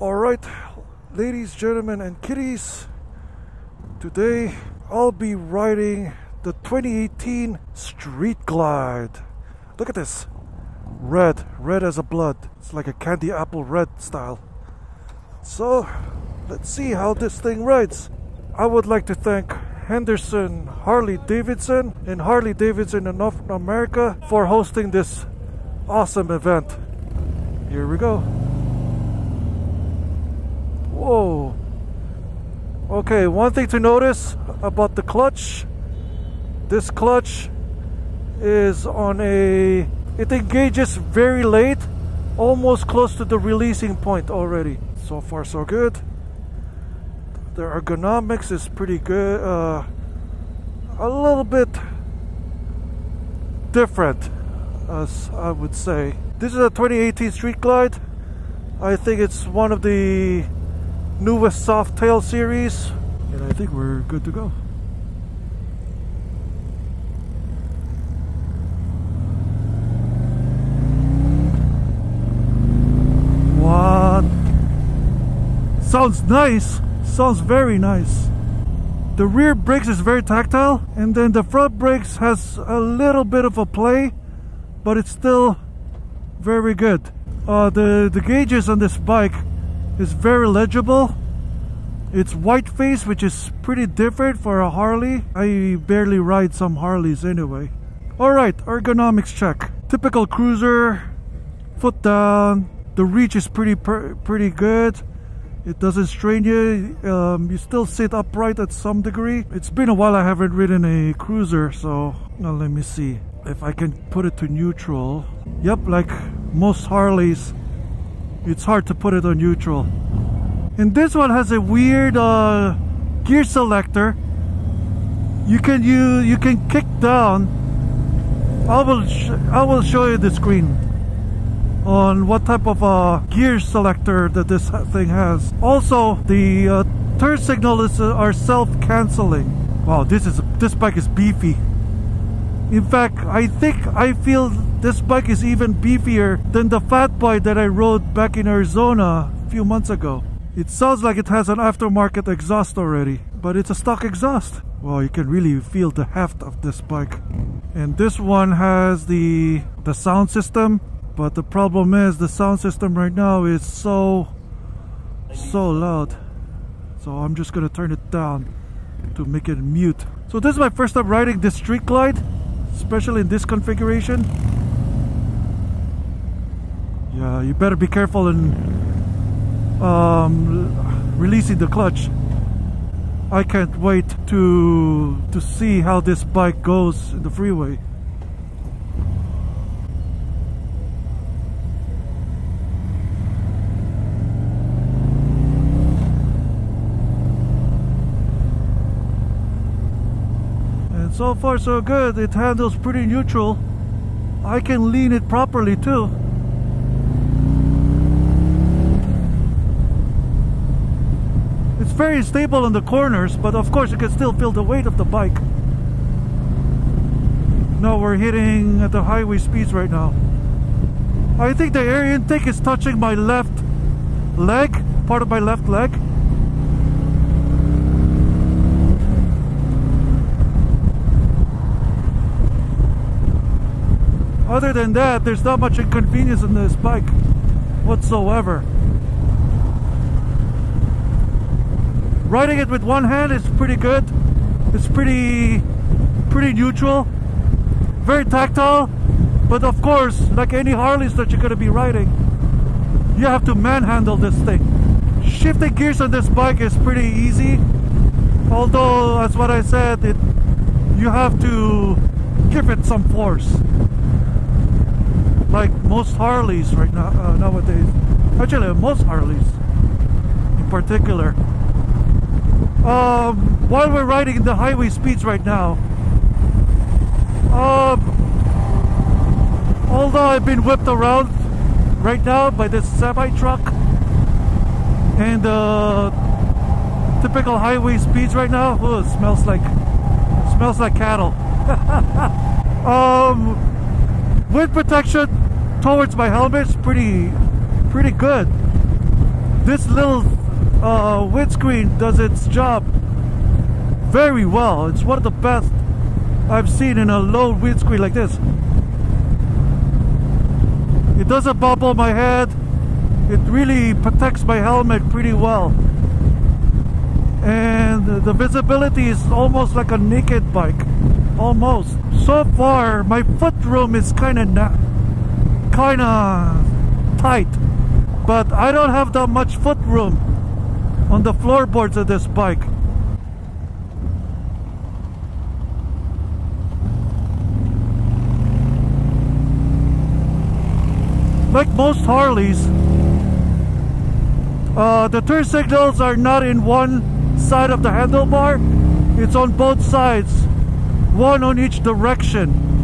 All right, ladies, gentlemen, and kitties, today I'll be riding the 2018 Street Glide. Look at this red, red as a blood. It's like a candy apple red style. So, let's see how this thing rides. I would like to thank Henderson Harley Davidson and Harley Davidson in North America for hosting this awesome event. Here we go. Whoa. Okay, one thing to notice about the clutch this clutch is on a it engages very late almost close to the releasing point already. So far so good. The ergonomics is pretty good uh, a little bit different as I would say. This is a 2018 Street Glide. I think it's one of the newest Softail series and I think we're good to go What? Sounds nice. Sounds very nice. The rear brakes is very tactile, and then the front brakes has a little bit of a play, but it's still very good. Uh, the the gauges on this bike is very legible. It's white face, which is pretty different for a Harley. I barely ride some Harleys anyway. All right, ergonomics check. Typical cruiser, foot down, the reach is pretty pretty good it doesn't strain you um, you still sit upright at some degree it's been a while I haven't ridden a cruiser so now let me see if I can put it to neutral yep like most Harleys it's hard to put it on neutral and this one has a weird uh, gear selector you can you you can kick down I will I will show you the screen on what type of uh, gear selector that this thing has. Also, the uh, turn signal is uh, are self-canceling. Wow, this is this bike is beefy. In fact, I think I feel this bike is even beefier than the fat bike that I rode back in Arizona a few months ago. It sounds like it has an aftermarket exhaust already, but it's a stock exhaust. Well, you can really feel the heft of this bike. And this one has the the sound system but the problem is the sound system right now is so so loud so I'm just gonna turn it down to make it mute so this is my first time riding this street glide especially in this configuration yeah you better be careful in um, releasing the clutch. I can't wait to to see how this bike goes in the freeway. And so far so good. It handles pretty neutral. I can lean it properly too very stable in the corners but of course you can still feel the weight of the bike. Now we're hitting at the highway speeds right now. I think the air intake is touching my left leg part of my left leg. Other than that, there's not much inconvenience in this bike whatsoever. Riding it with one hand is pretty good. It's pretty pretty neutral. Very tactile. But of course, like any Harleys that you're gonna be riding, you have to manhandle this thing. Shifting gears on this bike is pretty easy. Although, as what I said, it you have to give it some force like most Harleys right now uh, nowadays. Actually, most Harleys in particular. Um, while we're riding the highway speeds right now, um, although I've been whipped around right now by this semi truck and uh, typical highway speeds right now, oh, it smells like smells like cattle. um, wind protection towards my helmet is pretty pretty good this little uh, windscreen does its job very well. It's one of the best I've seen in a low windscreen like this. It doesn't bubble my head. It really protects my helmet pretty well. And the visibility is almost like a naked bike. Almost. So far, my foot room is kind of kind of tight. But I don't have that much foot room on the floorboards of this bike. Like most Harleys, uh, the turn signals are not in one side of the handlebar, it's on both sides, one on each direction.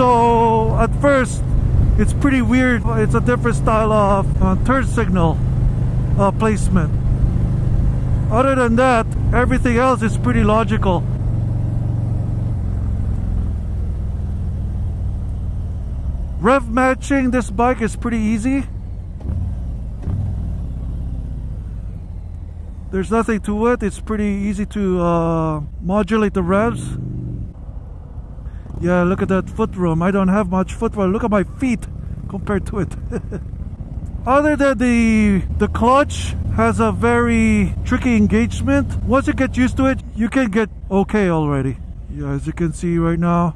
So at first, it's pretty weird. It's a different style of uh, turn signal uh, placement. Other than that, everything else is pretty logical. Rev matching this bike is pretty easy. There's nothing to it. It's pretty easy to uh, modulate the revs. Yeah, look at that foot room. I don't have much foot room. Look at my feet compared to it. Other than the the clutch has a very tricky engagement. Once you get used to it, you can get okay already. Yeah, as you can see right now.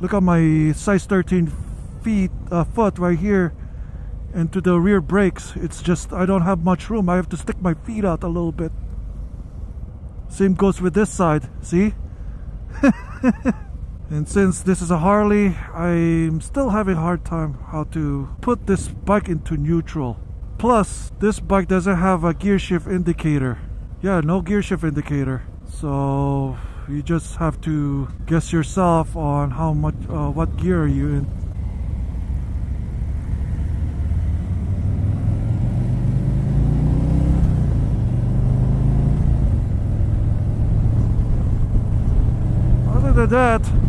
Look at my size 13 feet uh, foot right here and to the rear brakes it's just I don't have much room I have to stick my feet out a little bit same goes with this side see and since this is a Harley I'm still having a hard time how to put this bike into neutral. Plus this bike doesn't have a gear shift indicator. Yeah no gear shift indicator. So you just have to guess yourself on how much uh, what gear are you in. Other than that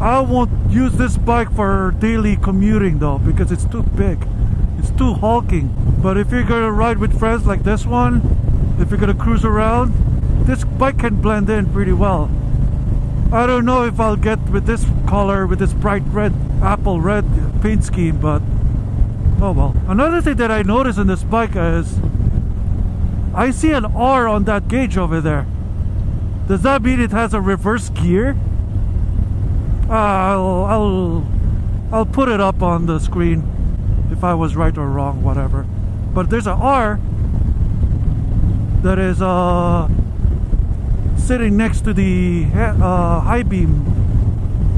I won't use this bike for daily commuting though because it's too big. It's too hulking. But if you're gonna ride with friends like this one if you're gonna cruise around this bike can blend in pretty well. I don't know if I'll get with this color with this bright red apple red paint scheme but oh well. Another thing that I noticed in this bike is I see an R on that gauge over there. Does that mean it has a reverse gear I'll, I'll, I'll put it up on the screen if I was right or wrong, whatever. But there's an R that is uh, sitting next to the uh, high beam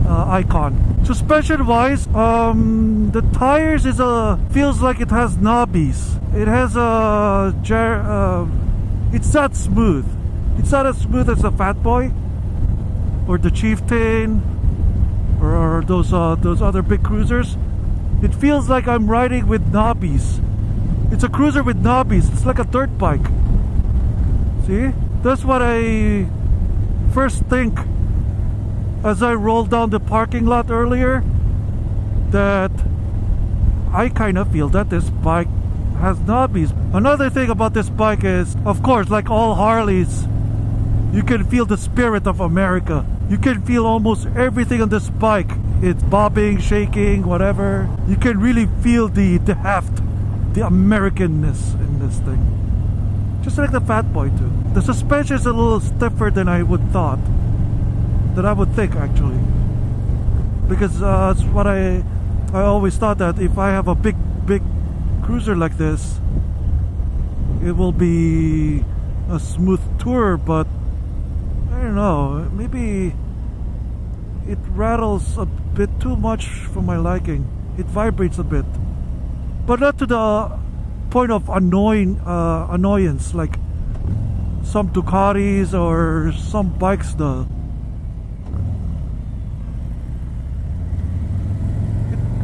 uh, icon. Suspension wise, um, the tires is a feels like it has knobbies. It has a uh, it's not smooth. It's not as smooth as the Fat Boy or the Chieftain those uh, those other big cruisers it feels like I'm riding with knobbies it's a cruiser with knobbies it's like a dirt bike. See? That's what I first think as I rolled down the parking lot earlier that I kind of feel that this bike has knobbies another thing about this bike is of course like all Harleys you can feel the spirit of America. You can feel almost everything on this bike it's bobbing shaking whatever. You can really feel the the heft the americanness in this thing. Just like the fat boy too. The suspension is a little stiffer than i would thought that i would think actually. Because uh, that's what i i always thought that if i have a big big cruiser like this it will be a smooth tour but I don't know, maybe it rattles a bit too much for my liking. It vibrates a bit, but not to the point of annoying uh, annoyance like some Ducatis or some bikes. The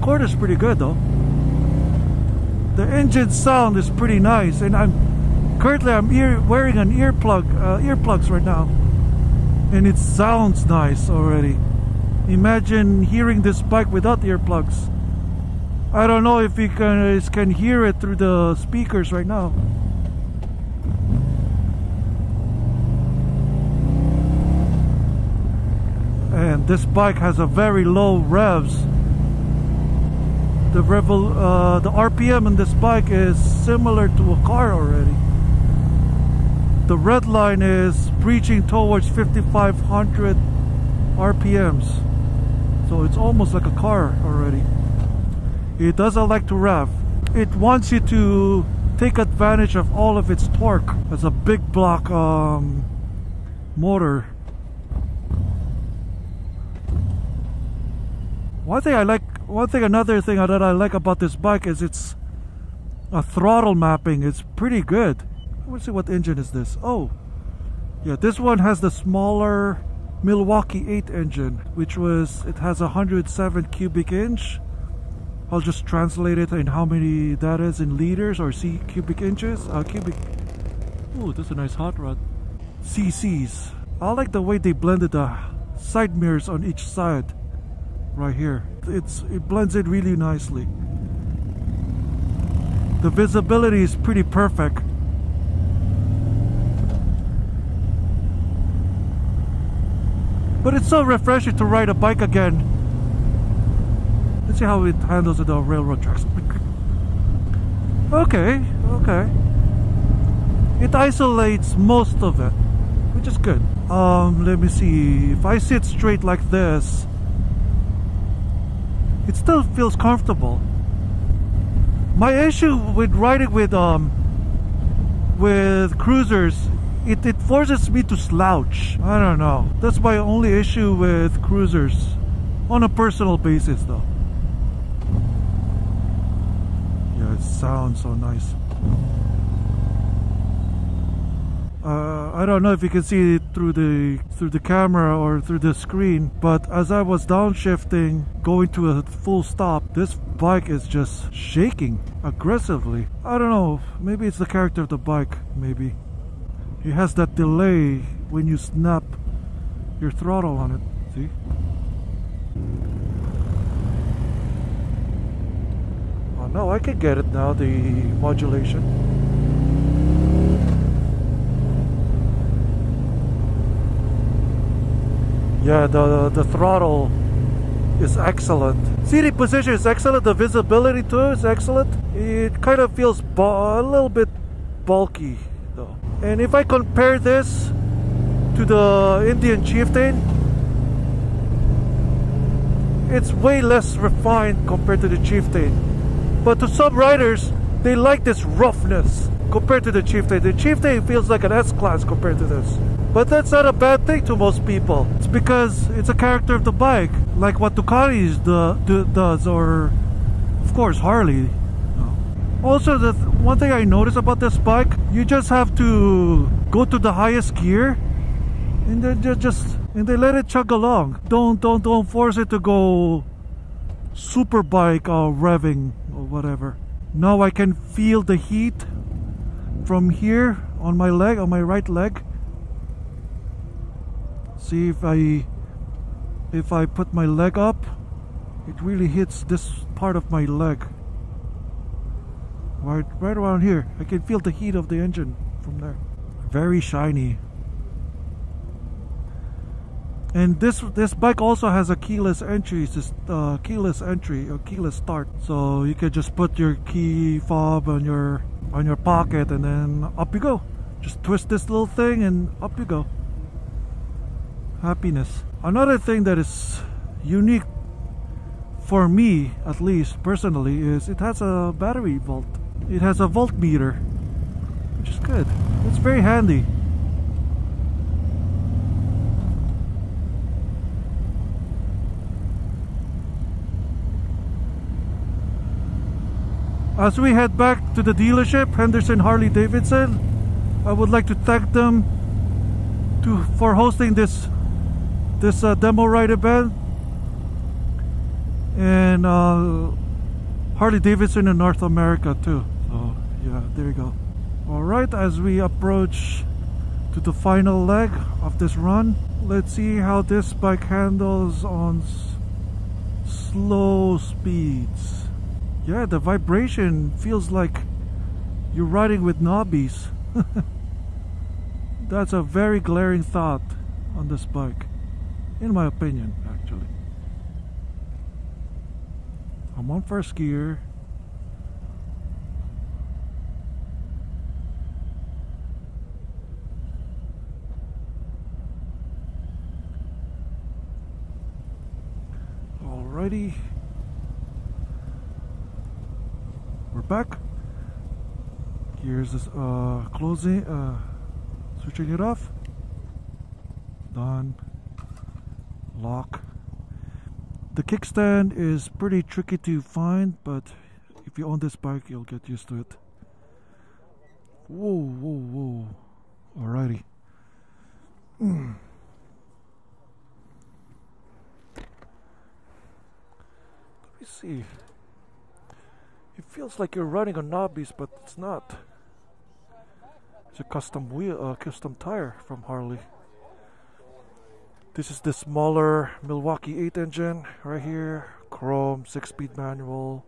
chord is pretty good though. The engine sound is pretty nice, and I'm currently I'm ear, wearing an earplug uh, earplugs right now and it sounds nice already. Imagine hearing this bike without earplugs. I don't know if you guys can hear it through the speakers right now. And this bike has a very low revs. The revel, uh, the RPM in this bike is similar to a car already. The red line is breaching towards 5500 RPMs. So it's almost like a car already. It doesn't like to rev. It wants you to take advantage of all of its torque. It's a big block um, motor. One thing I like, one thing, another thing that I like about this bike is it's a throttle mapping. It's pretty good. Let's see what engine is this. Oh, yeah, this one has the smaller Milwaukee 8 engine, which was it has 107 cubic inch I'll just translate it in how many that is in liters or C cubic inches. Uh, cubic. Oh, that's a nice hot rod. CCs. I like the way they blended the side mirrors on each side. Right here. It's it blends it really nicely. The visibility is pretty perfect. But it's so refreshing to ride a bike again Let's see how it handles the railroad tracks. Okay, okay. It isolates most of it, which is good. Um, let me see. If I sit straight like this, it still feels comfortable. My issue with riding with um with cruisers, it, it forces me to slouch. I don't know. That's my only issue with cruisers on a personal basis though. Yeah, it sounds so nice uh, I don't know if you can see it through the through the camera or through the screen but as I was downshifting going to a full stop this bike is just shaking aggressively I don't know maybe it's the character of the bike maybe it has that delay when you snap your throttle on it see oh No, I can get it now, the modulation. Yeah, the, the throttle is excellent. Seating position is excellent. The visibility too is excellent. It kind of feels a little bit bulky though. And if I compare this to the Indian Chieftain, it's way less refined compared to the Chieftain. But to some riders, they like this roughness compared to the Chieftain. The Chieftain feels like an S-Class compared to this. But that's not a bad thing to most people. It's because it's a character of the bike, like what Ducati does, or of course Harley. Also, the th one thing I noticed about this bike, you just have to go to the highest gear, and then just and they let it chug along. Don't don't don't force it to go super bike or revving or whatever. Now I can feel the heat from here on my leg, on my right leg. See if I if I put my leg up, it really hits this part of my leg. Right, right around here. I can feel the heat of the engine from there. Very shiny. And this this bike also has a keyless entry, it's uh, keyless entry or keyless start. So you can just put your key fob on your on your pocket and then up you go. Just twist this little thing and up you go. Happiness. Another thing that is unique for me, at least personally, is it has a battery volt. It has a voltmeter, which is good. It's very handy. As we head back to the dealership, Henderson Harley Davidson, I would like to thank them to for hosting this this uh, demo ride event and uh, Harley Davidson in North America too. Yeah, there you go. All right, as we approach to the final leg of this run. Let's see how this bike handles on slow speeds. Yeah, the vibration feels like you're riding with knobbies. That's a very glaring thought on this bike, in my opinion, actually. I'm on first gear. Alrighty. We're back. Here's this uh, closing, uh, switching it off. Done. Lock. The kickstand is pretty tricky to find, but if you own this bike, you'll get used to it. Whoa, whoa, whoa. Alrighty. Mm. me see. It feels like you're running on knobbies, but it's not. It's a custom wheel, uh, custom tire from Harley. This is the smaller Milwaukee 8 engine right here. Chrome, 6-speed manual.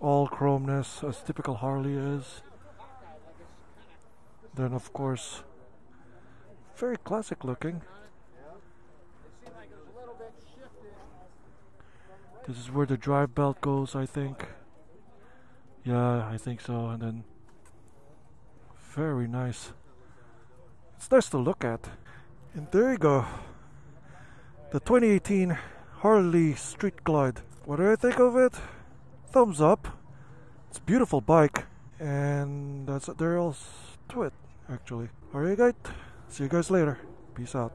All chromeness as typical Harley is. Then of course, very classic looking. This is where the drive belt goes, I think. Yeah, I think so. And then, very nice. It's nice to look at. And there you go. The 2018 Harley Street Glide. What do I think of it? Thumbs up. It's a beautiful bike. And that's it. there else to it, actually. Alright guys, see you guys later. Peace out.